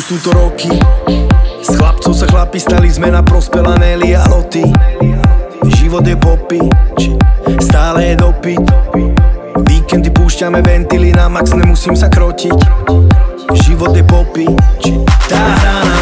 sú to roky. S chlapcov sa chlapi stali sme na prospelané lialoty Život je popy, stále je dopyt. Víkendy púšťame ventily na max, nemusím sa krotiť. Život je popy, tá hra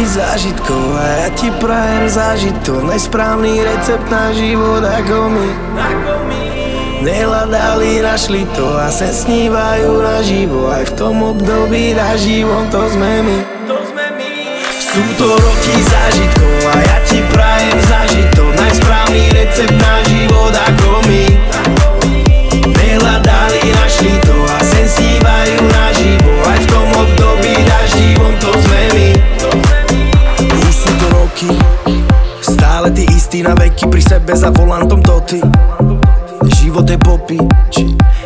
roky zážitkov a ja ti prajem zažiť to Nesprávny recept na život ako my. Nehľadali, našli to a sen snívajú naživo Aj v tom období naživom to sme my. Sú to roky zážitkov sebe za volantom to ty. Život je popy,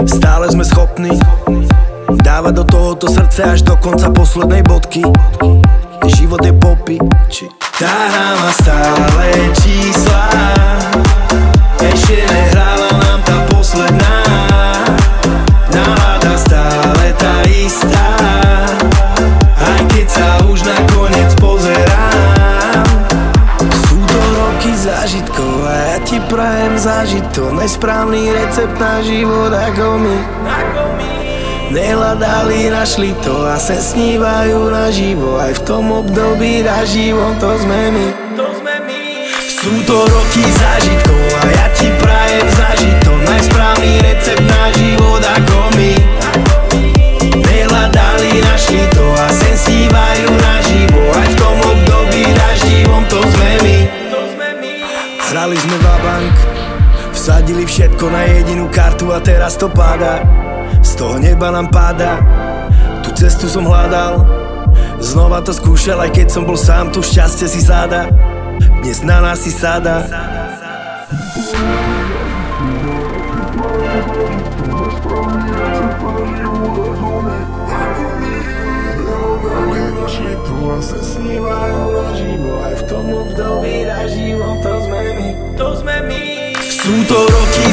stále sme schopní. Dávať do tohoto srdce až do konca poslednej bodky. Život je popy, tá hra má stále čísla. Ešte nehrála nám tá posledná. Nálada stále tá istá roky zážitkov a ja ti prajem zažiť to Nesprávny recept na život ako my Nehľadali, našli to a sen snívajú naživo Aj v tom období naživom to sme my. Sú to roky zážitkov Vsadili všetko na jedinú kartu a teraz to páda Z toho neba nám páda Tu cestu som hľadal Znova to skúšal, aj keď som bol sám Tu šťastie si záda Dnes na nás si sáda naživo Aj v tom období naživom to sme my To sme my Sú to roky